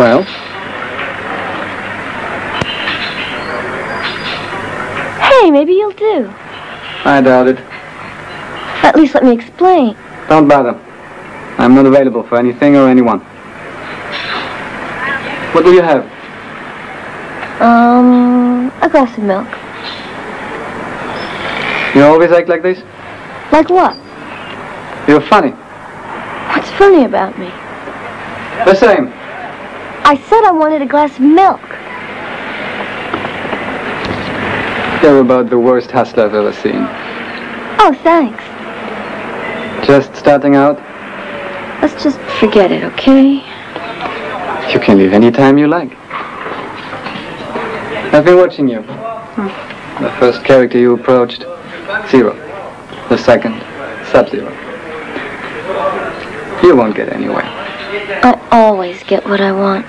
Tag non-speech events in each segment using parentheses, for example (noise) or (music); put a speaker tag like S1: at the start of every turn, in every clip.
S1: Well?
S2: Hey, maybe you'll do.
S1: I doubt it.
S2: At least let me explain.
S1: Don't bother. I'm not available for anything or anyone. What will you have?
S2: Um, a glass of milk.
S1: You always act like this?
S2: Like what?
S1: You're funny.
S2: What's funny about me?
S1: The same.
S2: I said I wanted a glass of milk.
S1: You're about the worst hustler I've ever seen.
S2: Oh, thanks.
S1: Just starting out?
S2: Let's just forget it, okay?
S1: You can leave any time you like. I've been watching you. Hmm. The first character you approached, Zero. The second, Sub-Zero. You won't get anywhere.
S2: I always get what I want.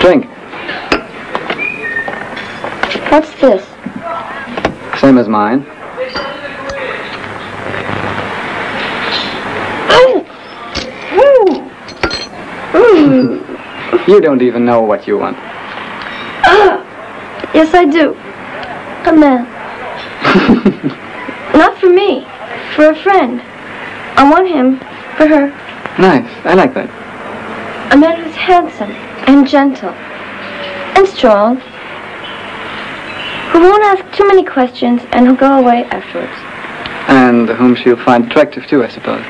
S1: Drink.
S2: What's this?
S1: Same as mine. You don't even know what you want. Ah!
S2: Yes, I do. A (laughs) man. Me. For a friend. I want him. For her.
S1: Nice. I like that.
S2: A man who's handsome and gentle and strong. Who won't ask too many questions and who'll go away afterwards.
S1: And whom she'll find attractive too, I suppose.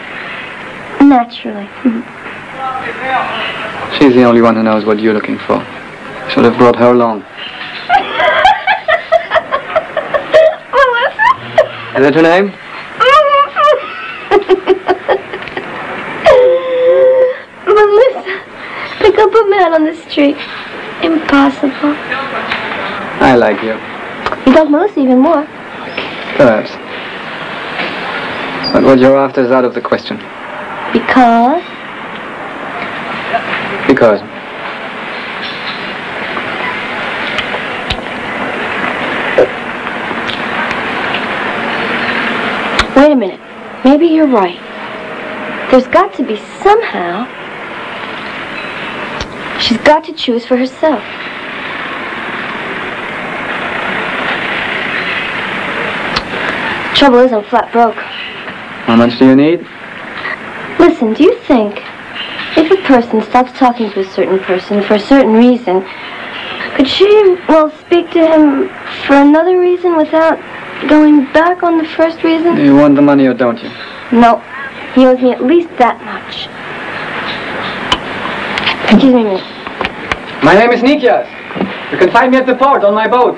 S2: Naturally. (laughs)
S1: She's the only one who knows what you're looking for. Should have brought her along. Is that her name? (laughs)
S2: Melissa, pick up a man on the street. Impossible.
S1: I like you.
S2: You like Melissa even more.
S1: Perhaps. But what you're after is out of the question.
S2: Because?
S1: Because.
S2: Wait a minute. Maybe you're right. There's got to be somehow. She's got to choose for herself. Trouble is, I'm flat broke.
S1: How much do you need?
S2: Listen, do you think if a person stops talking to a certain person for a certain reason, could she, well, speak to him for another reason without going back on the first reason?
S1: Do you want the money or don't you?
S2: No. He owes me at least that much. Excuse me a minute.
S1: My name is Nikias. You can find me at the port on my boat.